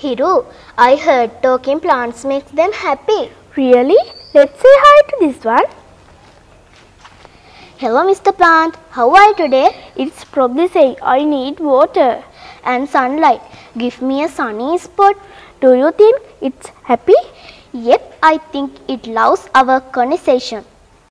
Hiru, I heard talking plants makes them happy. Really? Let's say hi to this one. Hello, Mr. Plant. How are you today? It's probably saying I need water. And sunlight. Give me a sunny spot. Do you think it's happy? Yep, I think it loves our conversation.